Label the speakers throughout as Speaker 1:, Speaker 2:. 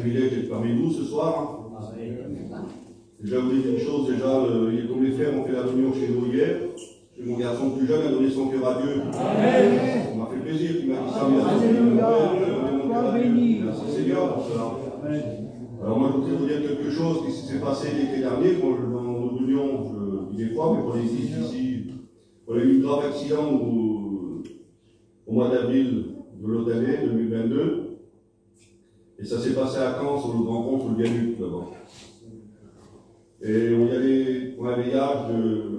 Speaker 1: privilège d'être parmi nous ce soir. Déjà, vous dire une chose, déjà, comme les frères ont fait la réunion chez nous hier, mon garçon plus jeune a donné son cœur à Dieu. Amen. Ça m'a fait plaisir qu'il m'a dit ça, mais Merci Seigneur pour cela. Alors moi, je voudrais vous dire quelque chose qui s'est passé l'été dernier, quand dans nos réunions, je dis des fois, mais pour les ici, on a eu un grave accident au, au mois d'avril de l'autre année, 2022. Et ça s'est passé à Caen, sur le grand pont, sur le Viaduc, d'abord. Et on y allait pour un veillage de,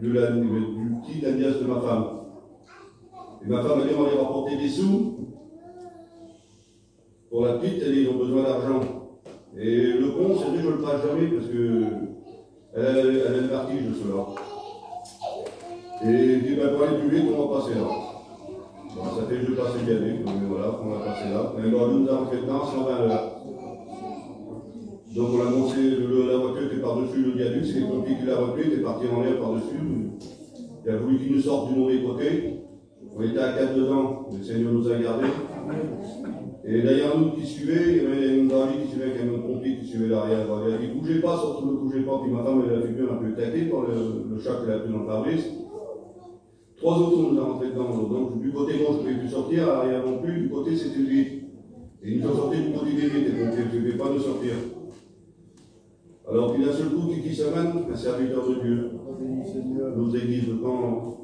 Speaker 1: du petit de de ma femme. Et ma femme a dit on va rapporter des sous. Pour la petite, elle dit ils ont besoin d'argent. Et le pont, c'est vrai, je ne le passe jamais parce que elle elle a le vertige de cela. Et je dis, ben, pour aller plus vite, on va passer là. Bon, ça fait que je passe bien vite, on va passer là. Et alors, nous avons fait temps 120 heures. Donc on a monté, la voiture était par-dessus le viaduc, c'est les pompiers qui l'a repris, était parti en l'air par-dessus. Il a voulu qu'il nous sorte du mauvais côté. On était à quatre dedans, le Seigneur nous a gardés. Et derrière nous qui suivait, il y avait une gravie qui suivait, un pompier qui suivait derrière. Il a dit pas, surtout ne bougez pas. Puis ma femme, elle a fait bien un peu éclater par le, le choc qu'elle a pris dans le. Trois autos nous ont rentré dedans. Donc du côté gauche, je ne pouvais plus sortir, à non plus, du côté c'était vide. Et ils nous ont sorti du côté des pompiers, je ne pouvais pas nous sortir. Alors puis d'un seul coup, qui, qui s'amène Un serviteur de Dieu. Nos églises, camp.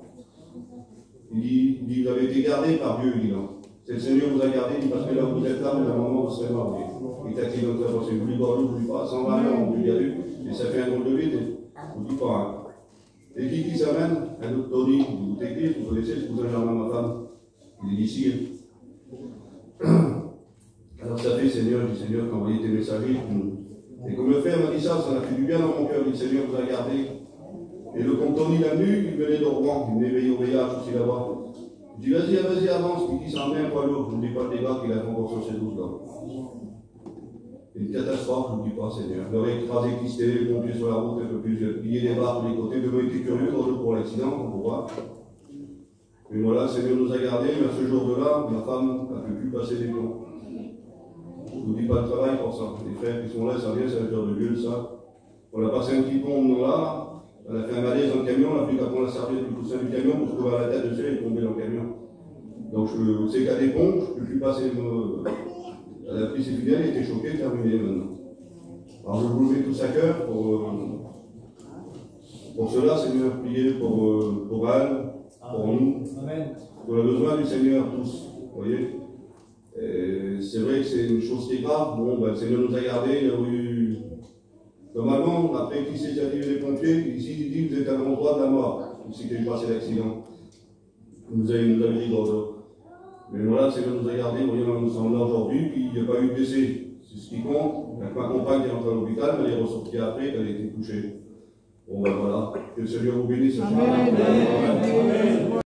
Speaker 1: Il dit, il dit, vous avez été gardé par Dieu, il dit non. C'est le Seigneur vous a gardé, il dit, parce que là où vous êtes là, à un moment, vous serez marié. Il t'a dit, donc, c'est vous voulez voir l'eau, vous voulez pas, 120 heures, on lui dit, Et qui qui s'amène Un autre Tony, vous église, vous connaissez le cousin Germain, ma femme. Il est d'ici. Hein. Alors ça fait, Seigneur, dis, Seigneur, t'as tes messagers, et comme le frère m'a dit ça, ça m'a fait du bien dans mon cœur. Dit Seigneur vous a gardé. Et le comte Tony l'a venu, il venait de Rouen, il veiller au voyage aussi là-bas. Je dis vas-y, vas-y, avance, puis qui s'en vient, quoi l'autre. Je ne dis pas le débat qu'il a sur ses douze là. Une catastrophe, dis pas, Seigneur. Il aurait écrasé Clisté, les pompiers sur la route, un peu plus, plié des barres de les côtés. Demain était curieux pour l'accident, on voit. Mais voilà, Seigneur nous a gardés, mais à ce jour-là, ma femme n'a pu plus passer des plombs. Je ne vous dis pas de travail pour ça. Les frères qui sont là, ça vient, c'est cœur de Dieu, ça. On a passé un petit pont là, on a fait un malaise dans le camion, on a pris qu'à prendre la serviette du coussin du camion pour se à la tête dessus et tomber dans le camion. Donc je sais qu'à des ponts, je ne peux plus passer. Me... Elle a pris ses fidèles, elle était choquée, terminée maintenant. Alors je vous mets tous à cœur pour, euh, pour cela, Seigneur, prier pour, euh, pour elle, pour nous. On a besoin du Seigneur tous. Vous voyez c'est vrai que c'est une chose qui est grave. Bon, ben, le Seigneur nous a gardés. Il y a eu. Normalement, après qu'il s'est arrivé les pompiers, ici, il dit Vous êtes à l'endroit de la mort. A eu passé l'accident. Nous a, nous avait dit Bordeaux. Mais voilà, le Seigneur nous a gardés. Voyons, nous sommes là aujourd'hui, puis il n'y a pas eu de décès. C'est ce qui compte. Ma compagne est rentrée à l'hôpital, mais elle est ressortie après, qu'elle a été touchée. Bon, ben voilà. Que le Seigneur vous bénisse. Amen.